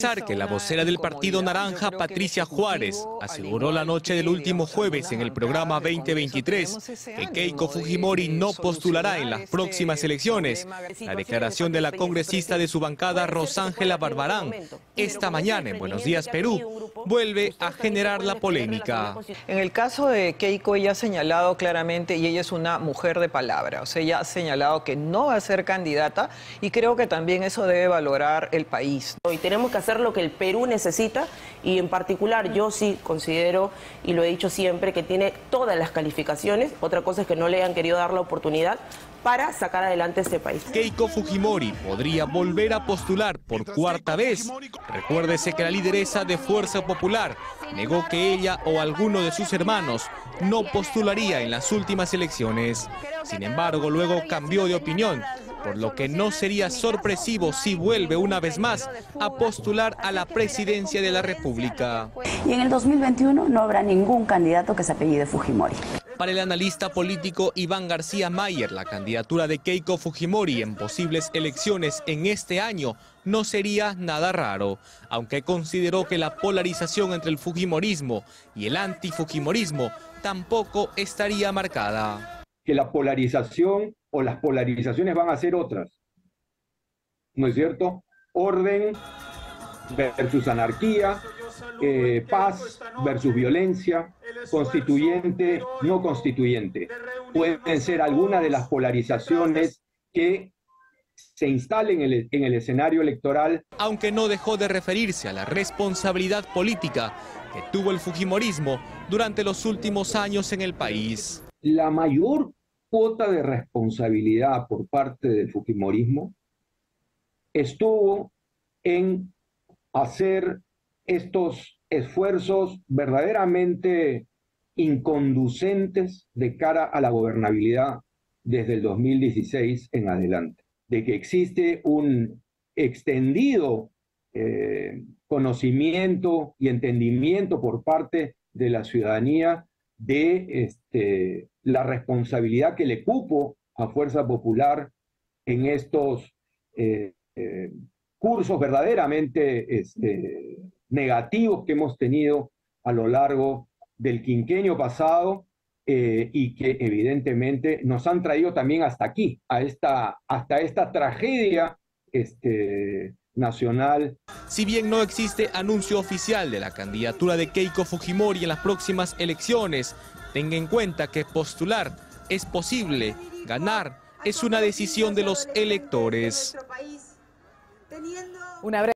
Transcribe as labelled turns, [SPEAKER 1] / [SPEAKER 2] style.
[SPEAKER 1] que la vocera del Partido Naranja, Patricia Juárez, aseguró la noche del último jueves en el programa 2023 que Keiko Fujimori no postulará en las próximas elecciones. La declaración de la congresista de su bancada, Rosángela Barbarán, esta mañana en Buenos Días Perú, vuelve a generar la polémica.
[SPEAKER 2] En el caso de Keiko, ella ha señalado claramente, y ella es una mujer de palabra, o sea, ella ha señalado que no va a ser candidata y creo que también eso debe valorar el país.
[SPEAKER 3] Y tenemos que hacer lo que el Perú necesita y en particular yo sí considero, y lo he dicho siempre, que tiene todas las calificaciones, otra cosa es que no le hayan querido dar la oportunidad para sacar adelante este país.
[SPEAKER 1] Keiko Fujimori podría volver a postular por cuarta vez. Recuérdese que la lideresa de Fuerza Popular negó que ella o alguno de sus hermanos no postularía en las últimas elecciones. Sin embargo, luego cambió de opinión por lo que no sería sorpresivo si vuelve una vez más a postular a la presidencia de la República.
[SPEAKER 4] Y en el 2021 no habrá ningún candidato que se apellide Fujimori.
[SPEAKER 1] Para el analista político Iván García Mayer, la candidatura de Keiko Fujimori en posibles elecciones en este año no sería nada raro, aunque consideró que la polarización entre el Fujimorismo y el antifujimorismo tampoco estaría marcada
[SPEAKER 5] que la polarización o las polarizaciones van a ser otras. ¿No es cierto? Orden versus anarquía, eh, paz versus violencia, constituyente, no constituyente. Pueden ser algunas de las polarizaciones que se instalen en el, en el escenario electoral.
[SPEAKER 1] Aunque no dejó de referirse a la responsabilidad política que tuvo el Fujimorismo durante los últimos años en el país.
[SPEAKER 5] La mayor cuota de responsabilidad por parte del Fujimorismo estuvo en hacer estos esfuerzos verdaderamente inconducentes de cara a la gobernabilidad desde el 2016 en adelante, de que existe un extendido eh, conocimiento y entendimiento por parte de la ciudadanía de este, la responsabilidad que le cupo a Fuerza Popular en estos eh, eh, cursos verdaderamente este, negativos que hemos tenido a lo largo del quinquenio pasado eh, y que evidentemente nos han traído también hasta aquí, a esta, hasta esta tragedia este, nacional.
[SPEAKER 1] Si bien no existe anuncio oficial de la candidatura de Keiko Fujimori en las próximas elecciones, tenga en cuenta que postular es posible, ganar es una decisión de los electores.
[SPEAKER 2] Una